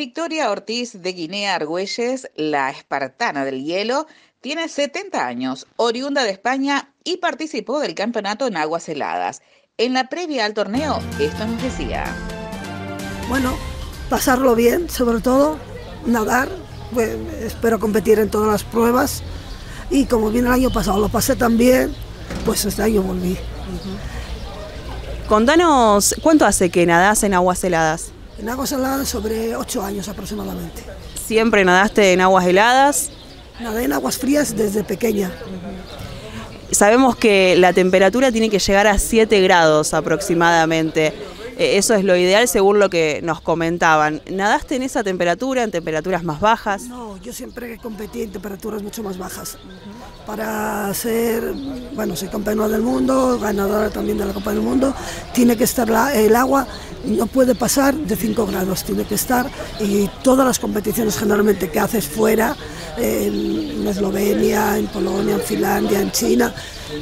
Victoria Ortiz de Guinea Argüelles, la espartana del hielo, tiene 70 años, oriunda de España y participó del campeonato en aguas heladas. En la previa al torneo, esto nos decía. Bueno, pasarlo bien, sobre todo, nadar. Pues, espero competir en todas las pruebas. Y como bien el año pasado lo pasé también, pues este año volví. Contanos, ¿cuánto hace que nadás en aguas heladas? En aguas heladas sobre ocho años aproximadamente. ¿Siempre nadaste en aguas heladas? Nadé en aguas frías desde pequeña. Sabemos que la temperatura tiene que llegar a 7 grados aproximadamente. Eh, eso es lo ideal según lo que nos comentaban. ¿Nadaste en esa temperatura, en temperaturas más bajas? No, yo siempre competí en temperaturas mucho más bajas. Para ser, bueno, soy campeona del mundo, ganadora también de la Copa del Mundo, tiene que estar el agua, no puede pasar de 5 grados, tiene que estar, y todas las competiciones generalmente que haces fuera, en Eslovenia, en Polonia, en Finlandia, en China,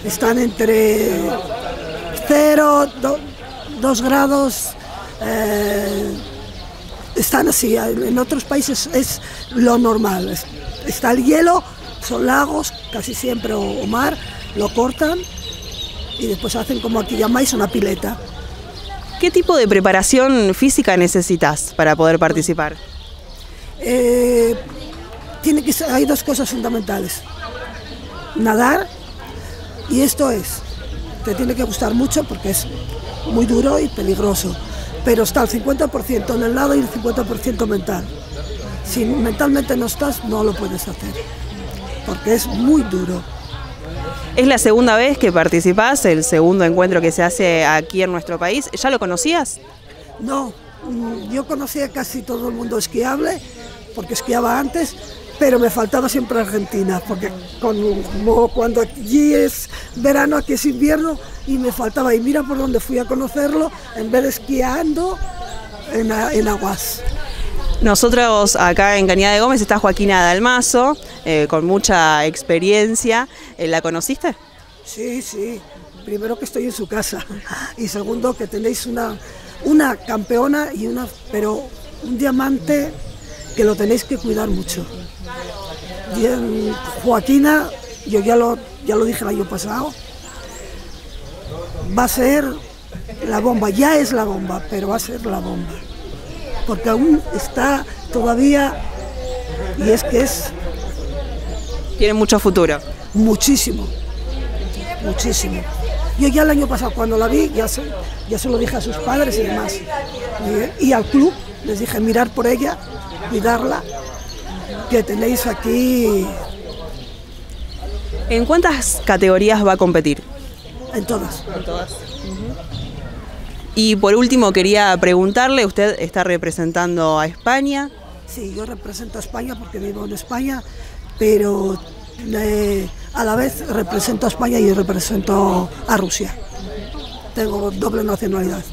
están entre 0, 2 grados, eh, están así. En otros países es lo normal. Está el hielo, son lagos, casi siempre, o, mar, lo cortan y después hacen como aquí llamáis una pileta. ¿Qué tipo de preparación física necesitas para poder participar? Eh, tiene que hay dos cosas fundamentales. Nadar y esto es, te tiene que gustar mucho porque es muy duro y peligroso, pero está el 50% en el lado y el 50% mental. Si mentalmente no estás, no lo puedes hacer, porque es muy duro. Es la segunda vez que participas, el segundo encuentro que se hace aquí en nuestro país. ¿Ya lo conocías? No, mm, yo conocía casi todo el mundo esquiable, porque esquiaba antes, pero me faltaba siempre Argentina, porque cuando allí es verano, aquí es invierno, y me faltaba, y mira por dónde fui a conocerlo, en vez de esquiando en, Aguas. Nosotros acá en Cañada de Gómez está Joaquina Dalmazo, eh, con mucha experiencia. Eh, ¿La conociste? Sí, sí. Primero que estoy en su casa y segundo que tenéis una, una campeona y una, pero un diamante que lo tenéis que cuidar mucho. Bien, Joaquina, yo ya lo, ya lo dije el año pasado, va a ser la bomba, ya es la bomba, pero va a ser la bomba. Porque aún está todavía, y es que es... Tiene mucho futuro. Muchísimo, muchísimo. Yo ya el año pasado cuando la vi, ya se, ya se lo dije a sus padres y demás. Y, y al club les dije mirar por ella, cuidarla que tenéis aquí. ¿En cuántas categorías va a competir? En todas. En todas. Y por último quería preguntarle, usted está representando a España. Sí, yo represento a España porque vivo en España, pero eh, a la vez represento a España y represento a Rusia. Tengo doble nacionalidad.